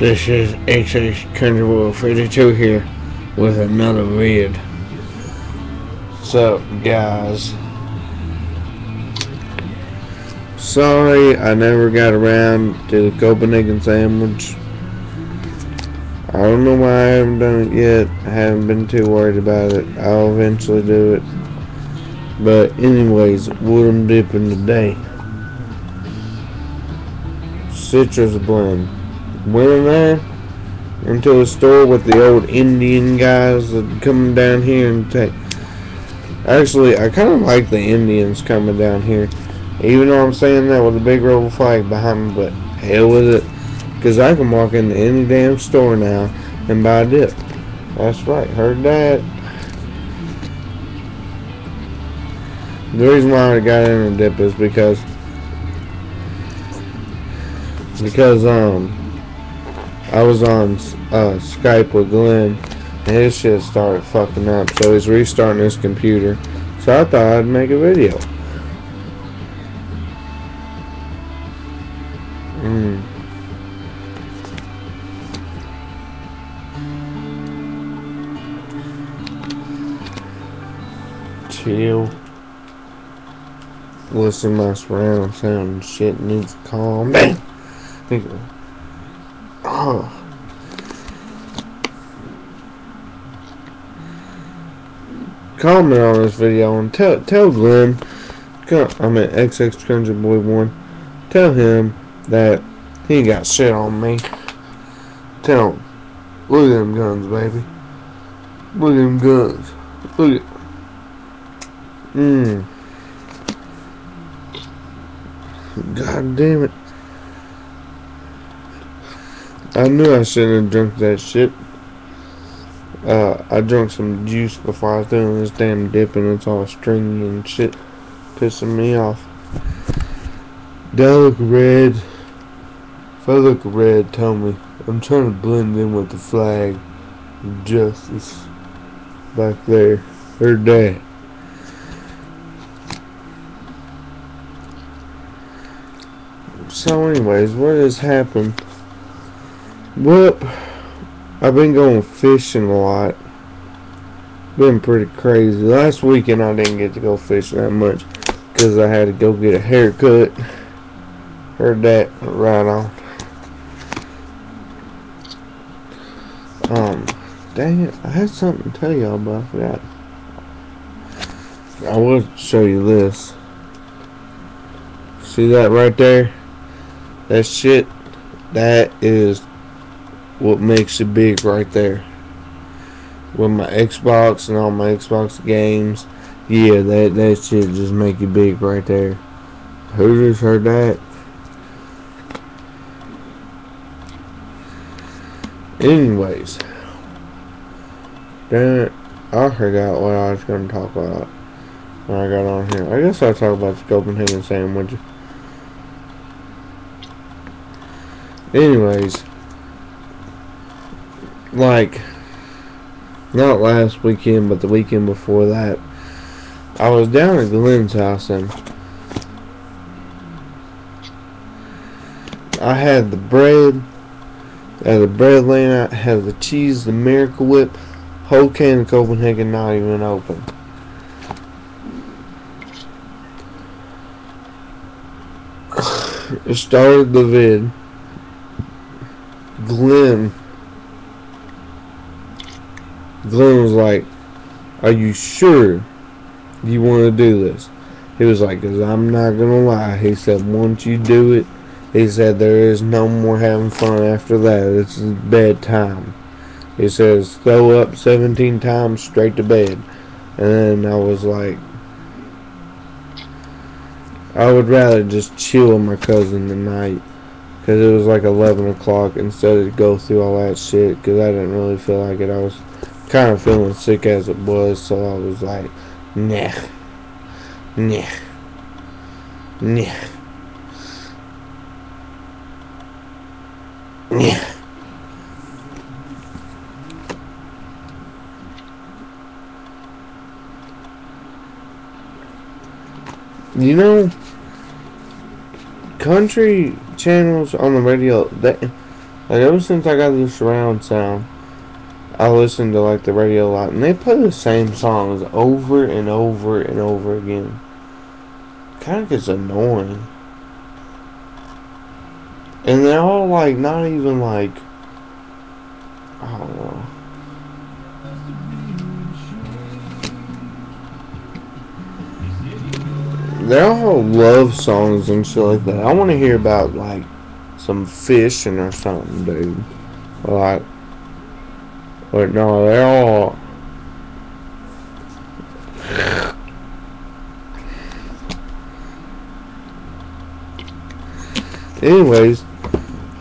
This is XX Country Boy 52 here with another vid. Up, guys? Sorry I never got around to the Copenhagen sandwich. I don't know why I haven't done it yet. I haven't been too worried about it. I'll eventually do it. But anyways, what I'm dipping today. Citrus blend. Went in there into a store with the old Indian guys that come down here and take. Actually, I kind of like the Indians coming down here. Even though I'm saying that with a big rebel flag behind me, but hell with it. Because I can walk into any damn store now and buy a dip. That's right, heard that. The reason why I got in a dip is because because um I was on uh, Skype with Glenn and his shit started fucking up so he's restarting his computer. So I thought I'd make a video. Mm. chill. Listen my surround sound. And shit needs calm down comment on this video and tell tell Glenn I'm at XX Country Boy One tell him that he got shit on me. Tell him look at them guns baby. Look at them guns. Look at mmm God damn it. I knew I shouldn't have drunk that shit. Uh, I drank some juice before I was doing this damn dip and it's all stringy and shit. Pissing me off. That look red. If I look red, tell me. I'm trying to blend in with the flag. Justice. Back there. Heard that. So anyways, what has happened? Whoop. I've been going fishing a lot. Been pretty crazy. Last weekend I didn't get to go fishing that much because I had to go get a haircut. Heard that right on. Um, dang it, I had something to tell y'all, but I forgot. I will show you this. See that right there? That shit, that is what makes it big right there. With my Xbox and all my Xbox games, yeah, that, that shit just make it big right there. Who just heard that? Anyways, it, I forgot what I was going to talk about when I got on here. I guess I'll talk about the Copenhagen sandwich. anyways like not last weekend but the weekend before that I was down at Glenn's house and I had the bread had the bread laying out had the cheese the miracle whip whole can of Copenhagen not even open. Started the vid. Glenn Glenn was like, Are you sure you want to do this? He was like, Because I'm not going to lie. He said, Once you do it, he said, There is no more having fun after that. It's bedtime. He says, Throw up 17 times straight to bed. And then I was like, I would rather just chill with my cousin tonight because it was like 11 o'clock instead of go through all that shit because I didn't really feel like it. I was kind of feeling sick as it was, so I was like, nah, nah, nah, nah. You know, country channels on the radio, Like ever since I got the surround sound, I listen to like the radio a lot, and they play the same songs over and over and over again. Kind of gets annoying. And they're all like not even like I don't know. They're all love songs and shit like that. I want to hear about like some fishing or something, dude. Like, but no, they're all. Anyways,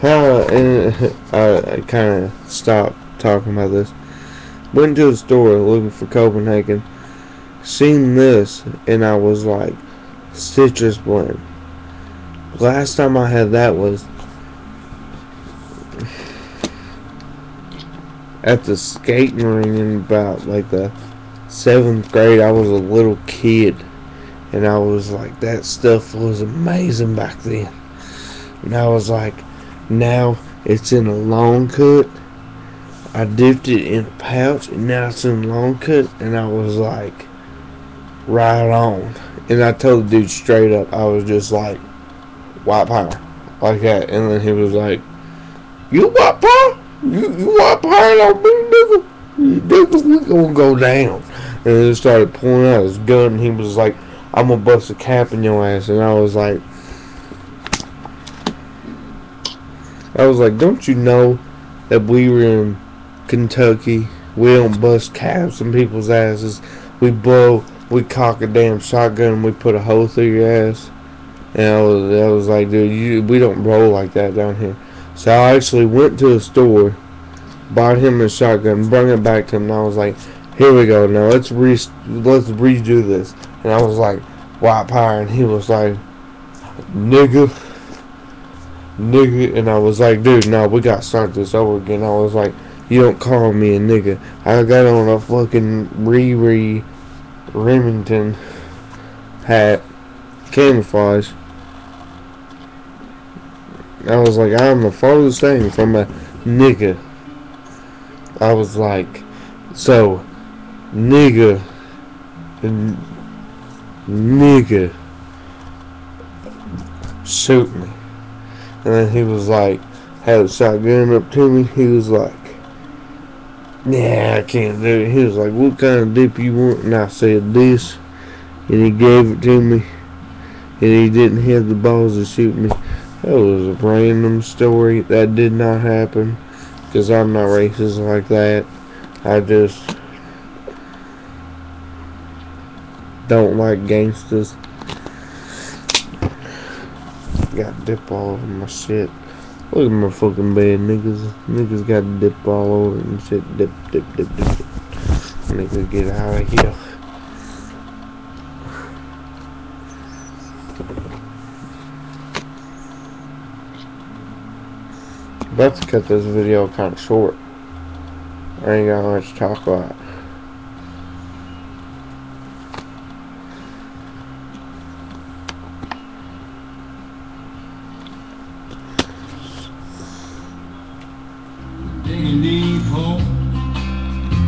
how I, I kind of stopped talking about this. Went to the store looking for Copenhagen. Seen this, and I was like, citrus blend. Last time I had that was at the skating ring in about like the seventh grade. I was a little kid, and I was like, that stuff was amazing back then. And I was like, now it's in a long cut. I dipped it in a pouch, and now it's in a long cut, and I was like, right on. And I told the dude straight up, I was just like, white power, like that. And then he was like, you white power? You, white power on me, nigga? Nigga, we gonna go down. And he started pulling out his gun, and he was like, I'm gonna bust a cap in your ass. And I was like, I was like, don't you know that we were in Kentucky? We don't bust caps in people's asses. We blow, we cock a damn shotgun and we put a hole through your ass. And I was, I was like, dude, you, we don't roll like that down here. So I actually went to a store, bought him a shotgun, brought it back to him, and I was like, here we go, now let's re let's redo this. And I was like, white power, and he was like, nigga, nigga, and I was like, dude, no, we got to start this over again. I was like, you don't call me a nigga. I got on a fucking Riri Remington hat, camouflage. I was like, I'm the farthest thing from a nigga. I was like, so, nigga, nigga, shoot me. And then he was like, had a shotgun up to me. He was like, Nah, I can't do it. He was like, What kind of dip you want? And I said, This. And he gave it to me. And he didn't have the balls to shoot me. That was a random story. That did not happen. Because I'm not racist like that. I just don't like gangsters. Got dip all over my shit. Look at my fucking bed, niggas. Niggas got dip all over and shit. Dip, dip, dip, dip, dip. Niggas get out of here. About to cut this video kind of short. I ain't got much to talk about. Digging deep hole.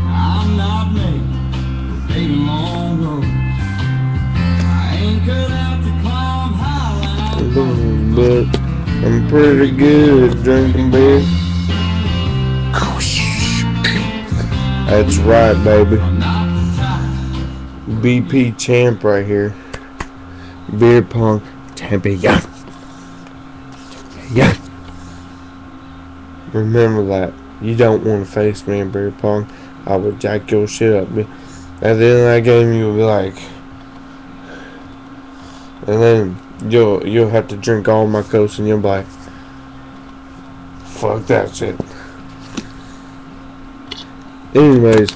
I'm not made for paving long roads. I ain't cut out to climb high. But I'm pretty good at drinking beer. That's right, baby. BP champ right here. Beer pong champion. Yeah. Remember that. You don't want to face me in beer pong. I will jack your shit up. At the end of that game, you'll be like, and then you'll you'll have to drink all my coats, and you'll be like, fuck that shit. Anyways,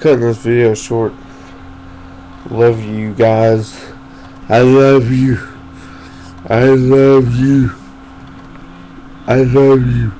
cutting this video short. Love you guys. I love you. I love you. I love you.